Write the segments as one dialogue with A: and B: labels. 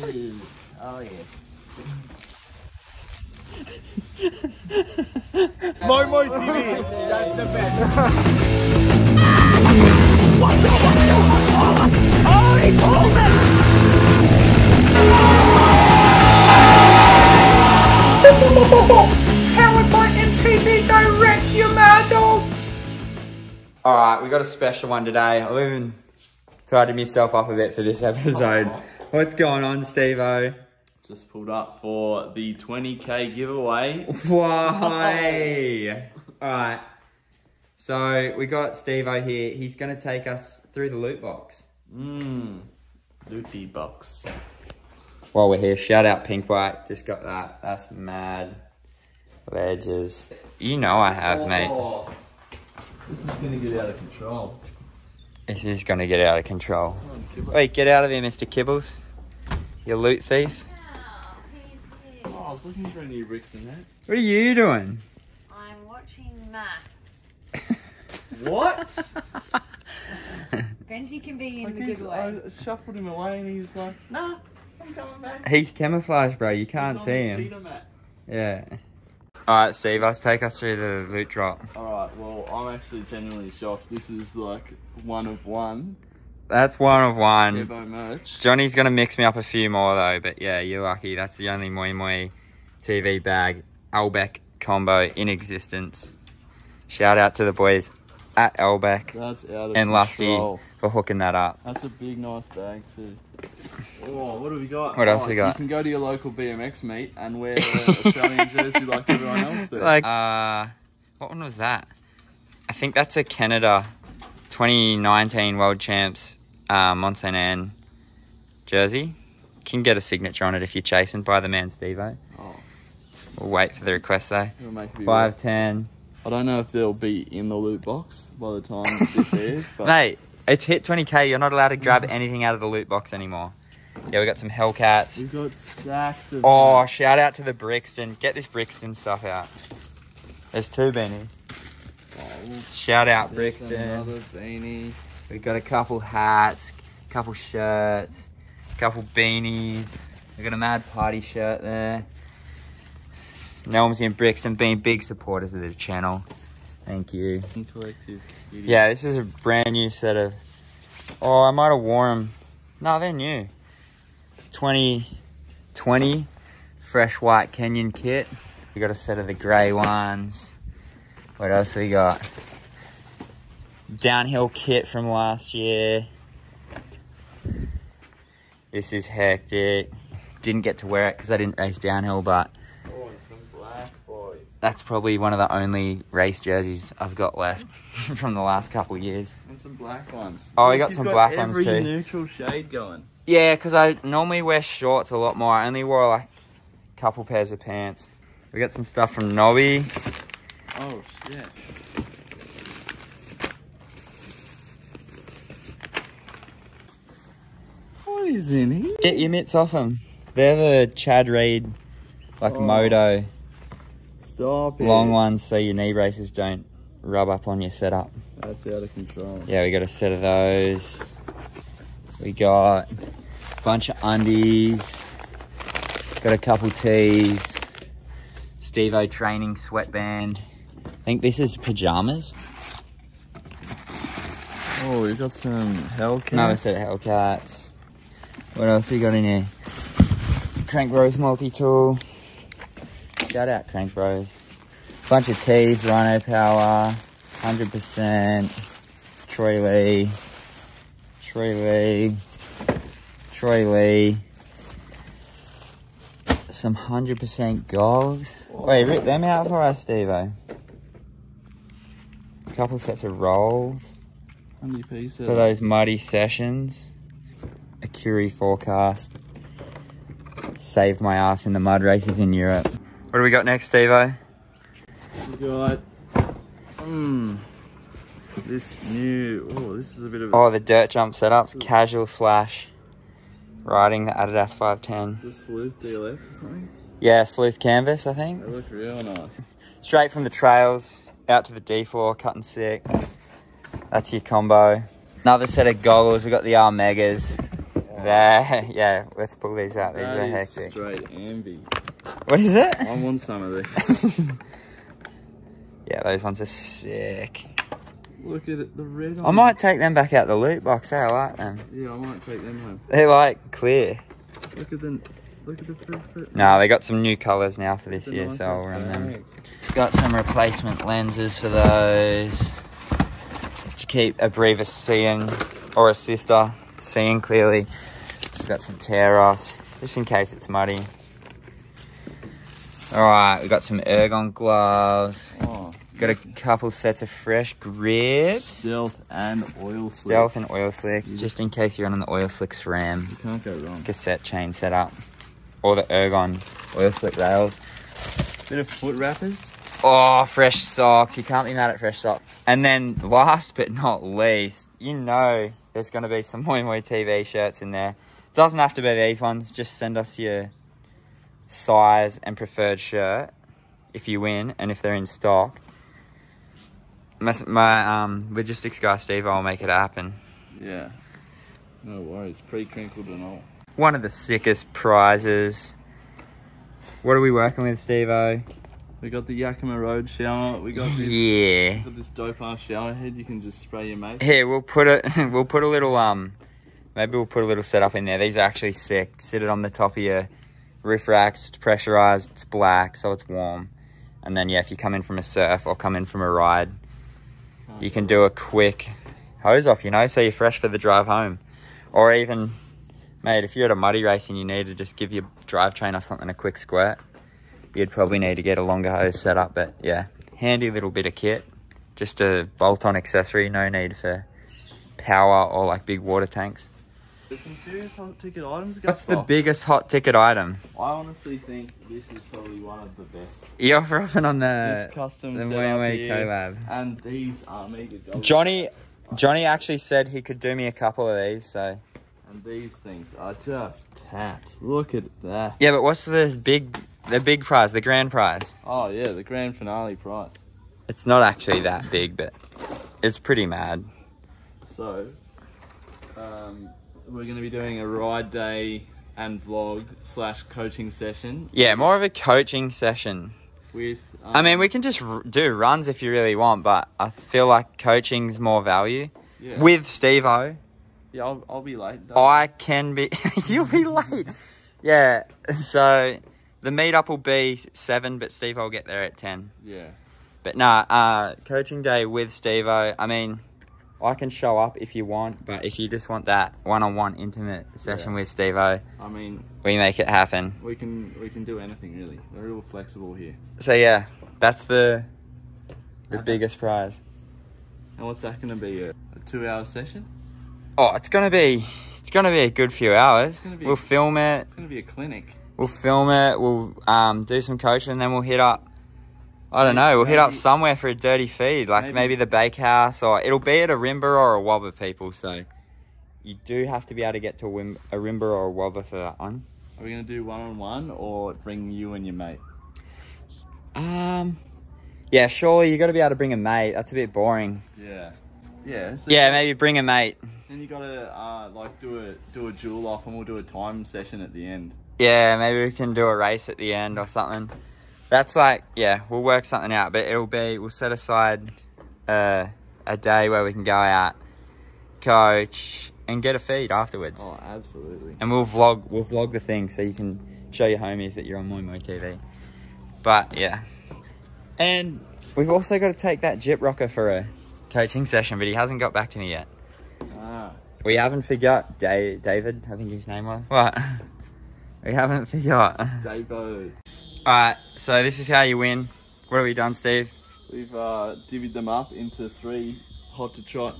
A: Dude. Oh, yes.
B: Moi, Moi TV. That's the best.
C: MTB Direct, you dogs!
D: Alright, we got a special one today. I've even tidied myself up a bit for this episode. What's going on, Steve-O?
A: Just pulled up for the 20k giveaway.
D: Why? Alright. So, we got Steve-O here. He's going to take us through the loot box.
A: Mmm. Loopy box.
D: While we're here, shout out Pink White. Just got that. That's mad. Ledges. You know I have, mate.
A: Oh, This is gonna get out of control.
D: This is going to get out of control.
A: Come on, Kibble.
D: Wait, get out of here, Mr. Kibbles. You loot thief.
A: Oh, I was looking for any bricks in that.
D: What are you doing?
E: I'm watching maths.
A: What?
E: Benji can be in
A: I,
E: the
A: keep,
E: giveaway.
A: I shuffled him away and he's like, nah, I'm coming back.
D: He's camouflaged, bro. You can't
A: He's on
D: see
A: the
D: him.
A: mat.
D: Yeah. Alright, Steve, let's take us through the loot drop.
A: Alright, well, I'm actually genuinely shocked. This is like one of one.
D: That's one of one.
A: Kibbo merch.
D: Johnny's gonna mix me up a few more though, but yeah, you're lucky. That's the only Moi Moi TV bag Albeck combo in existence. Shout out to the boys at Albeck
A: That's out of
D: and Lusty
A: control.
D: for hooking that up.
A: That's a big, nice bag too. Oh, what do we got?
D: What else
A: Oh,
D: we got?
A: You can go to your local BMX meet and wear the Australian jersey like everyone else does.
D: Like, uh, what one was that? I think that's a Canada 2019 World Champs uh, Mont Sainte Anne jersey. Can get a signature on it if you're chasing by the man Stevo.
A: Oh.
D: We'll wait for the request though.
A: It'll make me
D: Five ten.
A: I don't know if they'll be in the loot box by the time this airs, but
D: Mate, it's hit 20k. You're not allowed to grab anything out of the loot box anymore. Yeah, we got some Hellcats.
A: we've got stacks of.
D: Oh, shout out to the Brixton. Get this Brixton stuff out. There's two beanies.
A: Oh,
D: Shout out Brixton.
A: Another beanie.
D: We got a couple hats, a couple shirts, a couple beanies. We've got a Mad Party shirt there. Nelmsy and Brixton being big supporters of the channel. Thank you. Yeah, this is a brand new set of. Oh, I might have worn them. No, they're new. 2020 fresh white Canyon kit. We got a set of the grey ones. What else we got? Downhill kit from last year. This is hectic. Didn't get to wear it because I didn't race downhill, but
A: Oh, and some black boys.
D: that's probably one of the only race jerseys I've got left from the last couple years.
A: And some black ones.
D: Oh,
A: I
D: got
A: you've
D: some black ones
A: every
D: too.
A: neutral shade going.
D: Yeah, because I normally wear shorts a lot more. I only wore like a couple pairs of pants. We got some stuff from Nobby.
A: Oh shit. Is in here?
D: Get your mitts off them. They're the Chad Reed, like
A: Oh.
D: moto
A: Stop it.
D: long ones, so your knee braces don't rub up on your setup.
A: That's out of control.
D: Yeah, we got a set of those. We got a bunch of undies. Got a couple tees. Steve-O training sweatband. I think this is pajamas.
A: Oh, we got some Hellcats.
D: Another set of Hellcats. What else we got in here? Crank Bros multi-tool. Shout out Crank Bros. Bunch of tees, Ryno Power, 100%, Troy Lee, Troy Lee, Troy Lee. Some 100% goals. Wait, rip them out for us, Steve-O. A couple sets of rolls for those muddy sessions. Accuri forecast. Saved my ass in the mud races in Europe. What do we got next, Stevo?
A: We got. Hmm. This new. Oh, this is a bit of. A,
D: Oh, the dirt jump setups, casual slash riding the Adidas 510.
A: Is this Sleuth DLX or something?
D: Yeah, sleuth canvas, I think.
A: They look real nice.
D: Straight from the trails out to the D floor, cutting sick. That's your combo. Another set of goggles. We got the Armegas. There, yeah, let's pull these out. These
A: That
D: are hectic.
A: straight envy.
D: What is it?
A: I want some of these.
D: Yeah, those ones are sick.
A: Look at it, the red
D: I might take them back out the loot box. eh? I like them.
A: Yeah, I might take them home.
D: They're like clear.
A: Look at the, look at the fruit fruit.
D: No, they got some new colours now for this year,
A: nice
D: so I'll run them. Got some replacement lenses for those to keep a breather seeing or a sister seeing clearly. We've got some tear offs just in case it's muddy. Alright, we've got some ergon gloves.
A: Oh,
D: Got a couple sets of fresh grips.
A: stealth and oil slick.
D: Stealth and oil slick, just in case you're on the oil slick SRAM
A: You can't go wrong.
D: cassette chain setup. Or the ergon oil slick rails.
A: Bit of foot wrappers.
D: Oh, fresh socks. You can't be mad at fresh socks. And then last but not least, you know there's going to be some Moi Moi TV shirts in there. Doesn't have to be these ones. Just send us your size and preferred shirt if you win and if they're in stock. My, my um, logistics guy Steve I'll make it happen.
A: Yeah. No worries. Pre-crinkled and all.
D: One of the sickest prizes. What are we working with, Steve-O?
A: We got the Yakima Road shower. We got this.
D: Yeah.
A: Got this dope ass shower head. You can just spray your mate.
D: Here, we'll put it. We'll put a little um. Maybe we'll put a little setup in there. These are actually sick. Sit it on the top of your roof racks. It's pressurized. It's black, so it's warm. And then yeah, if you come in from a surf or come in from a ride, you can do a quick hose off. You know, so you're fresh for the drive home. Or even, mate, if you're at a muddy race and you need to just give your drivetrain or something a quick squirt, you'd probably need to get a longer hose set up. But yeah, handy little bit of kit. Just a bolt-on accessory. No need for power or like big water tanks.
A: There's some serious hot ticket items.
D: What's the biggest hot ticket item?
A: I honestly think this is probably one of the best.
D: You're ruffing on the
A: this custom
D: the Way collab.
A: and these are mega gold.
D: Johnny, Johnny actually said he could do me a couple of these. So
A: And these things are just tapped. Look at that.
D: yeah, but what's the big, the big prize, the grand prize?
A: Oh yeah, the grand finale prize.
D: It's not actually that big, but it's pretty mad.
A: So, um, we're going to be doing a ride day and vlog slash coaching session
D: Yeah, more of a coaching session.
A: with. Um,
D: I mean, we can just r- do runs if you really want, but I feel like coaching's more value.
A: yeah,
D: With Steve O,
A: yeah, I'll, I'll be late.
D: I can be. You'll be late. Yeah. So the meetup will be seven, but Steve will get there at ten.
A: Yeah,
D: But nah, uh, coaching day with Steve O. I mean, I can show up if you want, but if you just want that one-on-one intimate session
A: Yeah.
D: with Steve O,
A: I mean,
D: we make it happen.
A: we can we can do anything really. We're real flexible here.
D: So yeah, that's the the biggest prize.
A: And what's that going to be? A, a two-hour session?
D: Oh, it's gonna be it's gonna be a good few hours. We'll film it.
A: It's going to be a clinic.
D: We'll film it. We'll um, do some coaching, and then we'll hit up. I don't know. We'll hit up somewhere for a dirty feed, like
A: Maybe-
D: maybe, the bakehouse, or it'll be at Ourimbah or Awaba, people. So you do have to be able to get to a, Wim- Ourimbah or Awaba for that one.
A: Are we going to do one-on-one or bring you and your mate?
D: Um, yeah, surely you got to be able to bring a mate. That's a bit boring.
A: Yeah. Yeah. So
D: Yeah, maybe bring a mate.
A: Then you gotta uh, like do a do a duel off, and we'll do a time session at the end.
D: Yeah, maybe we can do a race at the end or something. That's like, yeah, we'll work something out, but it'll be, we'll set aside uh, a day where we can go out, coach, and get a feed afterwards.
A: Oh, absolutely.
D: And we'll vlog, we'll vlog the thing so you can show your homies that you're on Moi Moi TV. But yeah. And we've also got to take that Jip Rocker for a coaching session, but he hasn't got back to me yet.
A: Ah,
D: We haven't forgot Da- David, I think his name was. What? We haven't forgot.
A: Davo.
D: Alright, so this is how you win. What have we done, Steve?
A: We've uh, divvied them up into three hot to trot.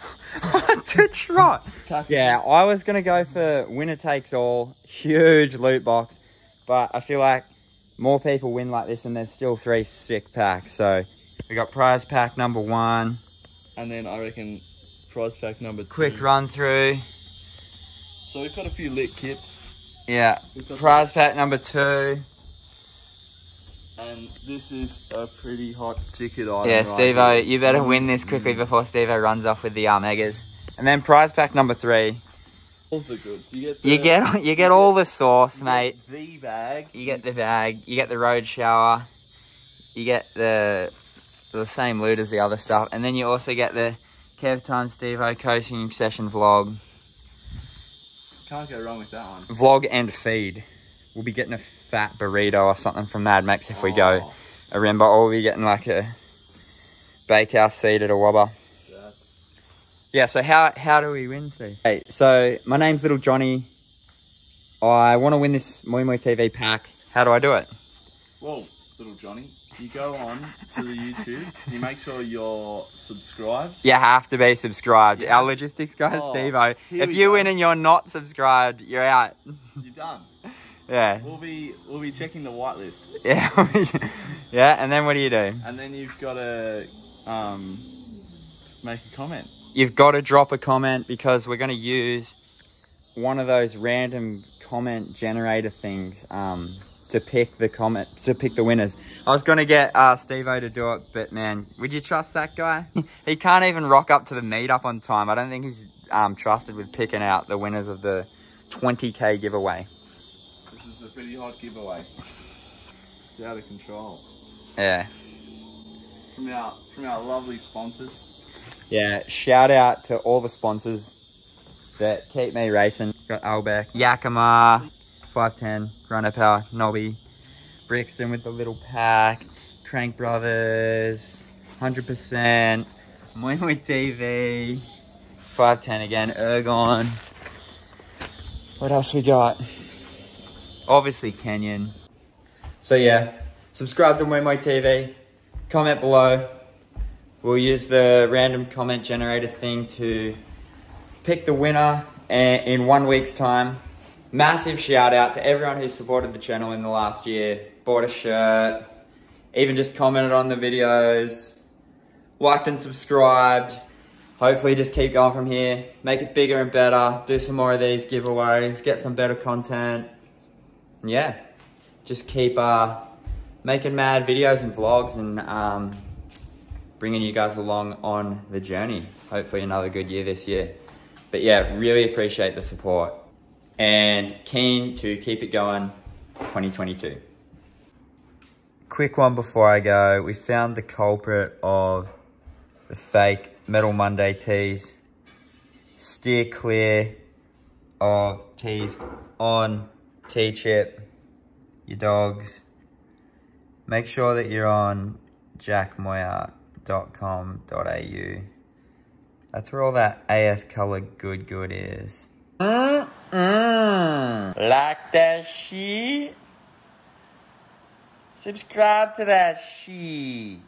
D: hot to trot. Yeah, I was gonna go for winner takes all, huge loot box, but I feel like more people win like this, and there's still three sick packs. So we got prize pack number one.
A: And then I reckon prize pack number two.
D: Quick run through.
A: So we've got a few lit kits.
D: Yeah, prize pack number two.
A: And this is a pretty hot ticket item.
D: Yeah,
A: right
D: Steve-O,
A: here.
D: you better win this quickly before Steve-O runs off with the um, eggers. And then prize pack number three.
A: All the goods. You get.
D: You
A: the-
D: get you get all the sauce,
A: you
D: mate.
A: The bag.
D: You get the bag. You get the road shower. You get the the same loot as the other stuff, and then you also get the Kev Time Steve O coaching session vlog,
A: Can't go wrong with that one.
D: vlog and feed. We'll be getting a fat burrito or something from Mad Max if we go
A: Oh,
D: Ourimbah, or we'll be getting like a bakehouse feed at Awaba.
A: that's-
D: Yeah, so how how do we win, Steve? Hey, so my name's Little Johnny. I want to win this Moi Moi TV pack. How do I do it?
A: Well, little Johnny, you go on to the YouTube. You make sure you're subscribed.
D: You have to be subscribed. Our logistics guy,
A: Oh,
D: Steve-O. If you
A: go.
D: win and you're not subscribed, you're out.
A: You're done.
D: Yeah.
A: We'll be we'll be checking the whitelist,
D: Yeah. yeah, and then what do you do?
A: and then you've got to um, make a comment.
D: You've got to drop a comment because we're going to use one of those random comment generator things um, to pick the comment, to pick the winners. I was going to get uh, Steve-O to do it, but man, would you trust that guy? he can't even rock up to the meetup on time. I don't think he's um, trusted with picking out the winners of the 20k giveaway.
A: Pretty hot giveaway. It's out of control.
D: Yeah.
A: From our from our lovely sponsors.
D: Yeah, shout out to all the sponsors that keep me racing. Got Albeck, Yakima, 510, Ryno Power, Nobby, Brixton with the little pack, Crank Brothers, 100%, Moi Moi TV, 510 again, Ergon. What else we got? Obviously Canyon. So yeah, subscribe to Moi TV, comment below, We'll use the random comment generator thing to pick the winner in one week's time. Massive shout out to everyone who supported the channel in the last year, bought a shirt, even just commented on the videos, liked and subscribed. Hopefully just keep going from here, make it bigger and better, do some more of these giveaways, get some better content. Yeah, just keep uh, making mad videos and vlogs and um, bringing you guys along on the journey. Hopefully another good year this year. But yeah, really appreciate the support and keen to keep it going 2022. Quick one before I go. We found the culprit of the fake Metal Monday tees. Steer clear of tees on T-chip, your dogs. Make sure that you're on jackmoir.com.au. That's where all that AS color good good is. Mm-mm. Like that shit? Subscribe to that shit.